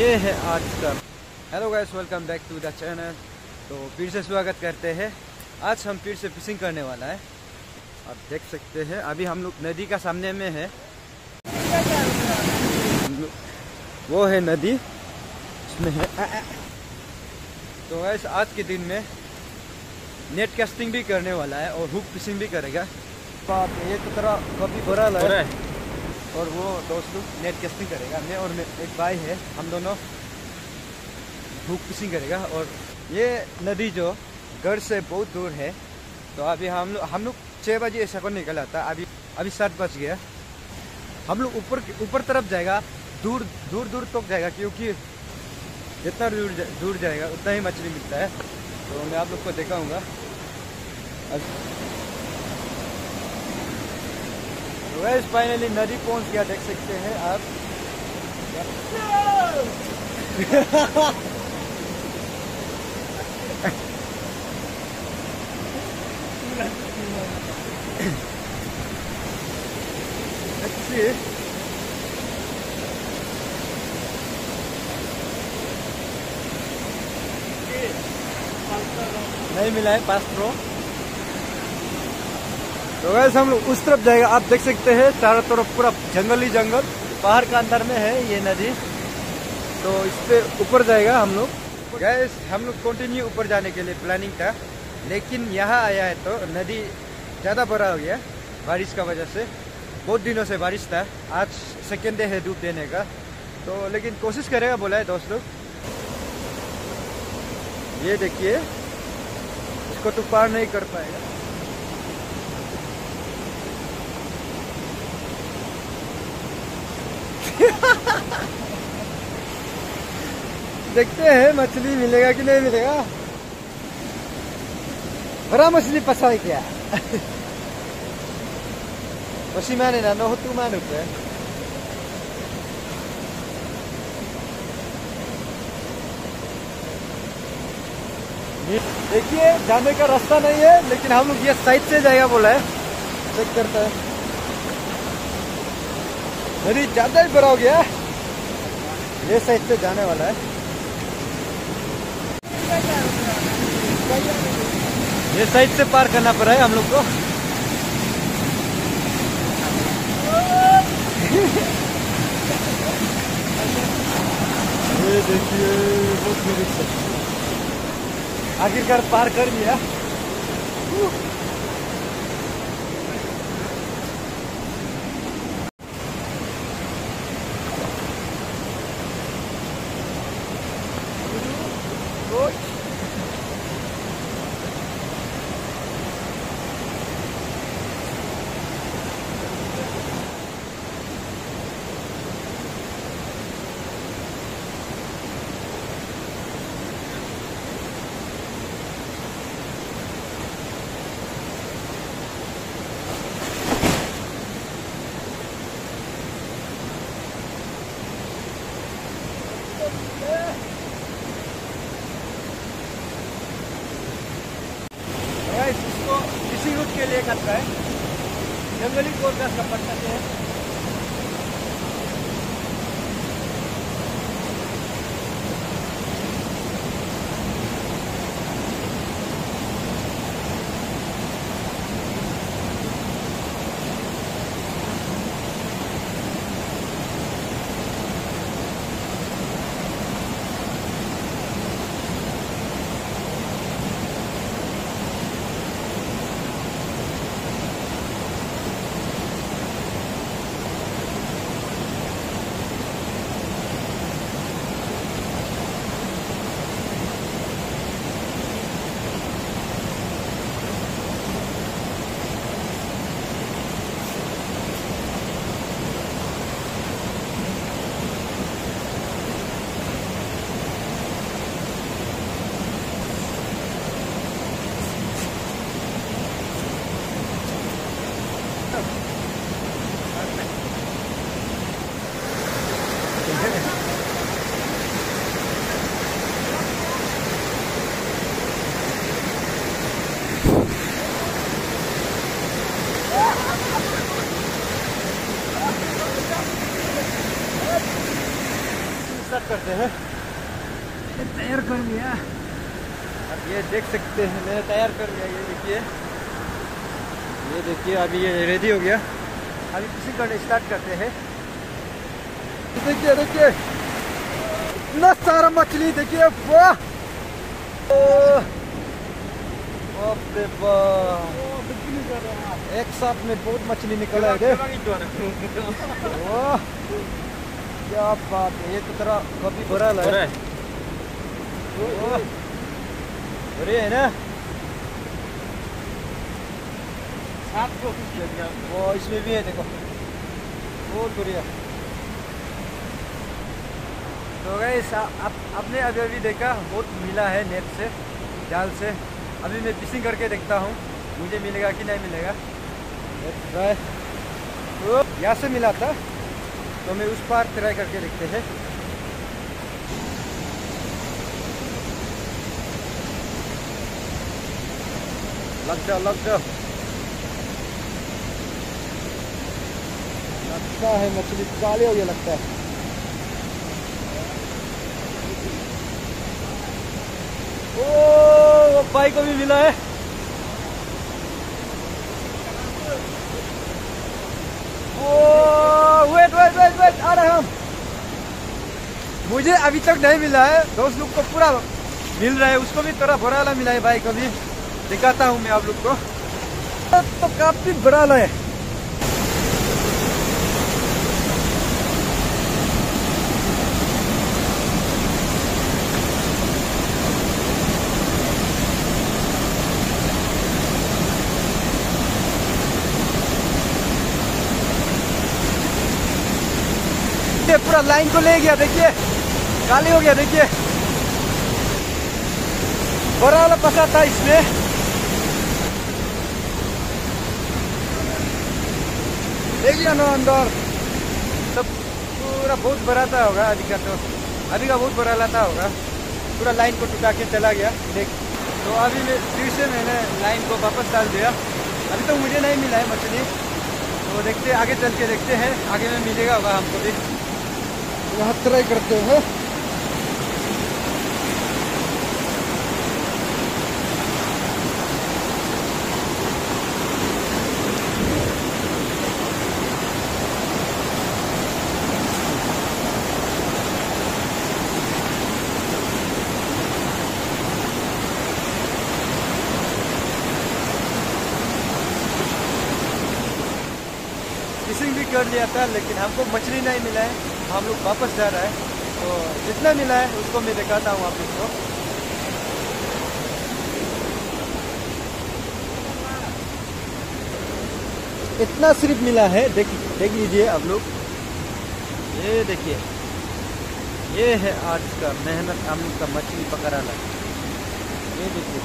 ये है आज का। Hello guys welcome back to the channel तो फिर से स्वागत करते हैं। आज हम फिर से फिशिंग करने वाला है। आप देख सकते हैं अभी हम लोग नदी का सामने में है। वो है नदी। इसमें है आ, आ। तो गाइस आज के दिन में नेट कास्टिंग भी करने वाला है और हुक फिशिंग भी करेगा। बाप ये तो तरह कभी बुरा लग। रहा है। और वो दोस्त लोग नेट कास्टिंग करेगा मैं और मैं एक भाई है हम दोनों हुक फिशिंग करेगा और ये नदी जो घर से बहुत दूर है तो अभी हम लोग हम लोग छः बजे ऐसा को निकला था अभी अभी सात बज गया। हम लोग ऊपर ऊपर तरफ़ जाएगा दूर दूर दूर तक तो जाएगा क्योंकि जितना दूर जा, दूर जाएगा उतना ही मछली मिलता है। तो मैं आप लोग को दिखाऊँगा। वैस फाइनली नदी पहुँच गया देख सकते हैं आप? अच्छी नहीं मिला है पास प्रो तो वैसे हम लोग उस तरफ़ जाएगा। आप देख सकते हैं, चारों तरफ़ पूरा जंगल ही जंगल। पहाड़ का अंदर में है ये नदी। तो इस पे ऊपर जाएगा हम लोग। गैस हम लोग कंटिन्यू ऊपर जाने के लिए प्लानिंग था। लेकिन यहाँ आया है तो नदी ज़्यादा बड़ा हो गया बारिश का वजह से। बहुत दिनों से बारिश था। आज सेकेंड डे है धूप देने का। तो लेकिन कोशिश करेगा बोला है दोस्त लोग। ये देखिए, इसको तो पार नहीं कर पाएगा। देखते हैं, मछली मिलेगा कि नहीं मिलेगा। बड़ा मछली पसंद क्या? Osimane na no tu manu पे देखिए, जाने का रास्ता नहीं है, लेकिन हम लोग ये साइड से जाएगा बोला है। चेक करता है। नदी ज़्यादा ही बड़ा हो? गया ये साइड से जाने वाला है। ये साइड से पार करना पड़ा है हम लोग को। ये देखिए, बहुत आखिरकार पार कर लिया इसको इसी रूट के लिए करता है। जंगली कोर का सफ़र करते हैं। करते हैं। तैयार कर लिया। अब ये देख सकते हैं मैंने तैयार कर लिया ये देखिए। ये देखिए अभी ये रेडी हो गया। अभी किसी करने स्टार्ट करते हैं। देखिए देखिए। इतना सारा मछली देखिए वाह! एक साथ में बहुत मछली निकला है वाह! क्या बात है ये तो तेरा कभी भरा है। बढ़िया है ना? वो इसमें भी है देखो। बहुत बढ़िया। तो गई आप आपने अभी अभी देखा बहुत मिला है नेट से जाल से। अभी मैं फिशिंग करके देखता हूँ मुझे मिलेगा कि नहीं मिलेगा। यहाँ से मिला था। तो हमें उस पार ट्राई करके देखते हैं। लग जाओ लग जाओ लगता है मछली काले हो गया लगता है? ओ भाई को भी मिला है। आ रहे हम। मुझे अभी तक नहीं मिला है। दोस्त लोग को पूरा मिल रहा है। उसको भी थोड़ा बड़ा मिला है भाई कभी दिखाता हूँ मैं आप लोग को। तो काफ़ी बड़ा है। पूरा लाइन को ले गया, देखिए। काली हो गया, देखिए। बड़ा वाला पसा था इसमें देखिए ना, अंदर। सब पूरा बहुत बड़ा था होगा अभी का तो। अभी का बहुत बड़ा लाता होगा। पूरा लाइन को टुटा के चला गया, देख। तो अभी मैं, फिर से मैंने लाइन को वापस डाल दिया। अभी तो मुझे नहीं मिला है मछली। तो देखते आगे चल के देखते हैं। आगे में मिलेगा होगा हमको भी। यहाँ ट्राई करते हैं। फिशिंग भी कर लिया था, लेकिन हमको मछली नहीं मिला है। हम लोग वापस जा रहा है। तो जितना मिला है, उसको मैं दिखाता हूँ आप इसको। इतना सिर्फ़ मिला है, देख देख लीजिए आप लोग। ये देखिए, ये है आज का मेहनत हम लोग का मछली पकड़ाना ये देखिए।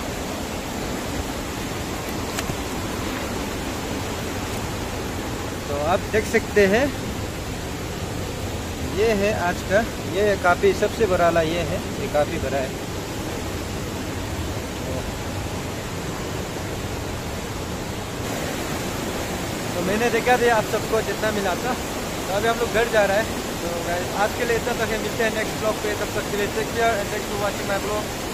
तो आप देख सकते हैं ये है आज का, ये काफ़ी सबसे बड़ा वाला ये है, ये काफ़ी बड़ा है। तो मैंने देखा था आप सबको जितना मिला था। तो अभी हम लोग घर जा रहा है। तो आज के लिए इतना तक मिलते हैं नेक्स्ट ब्लॉग पे। तब तक के लिए take care and thank for watching my blog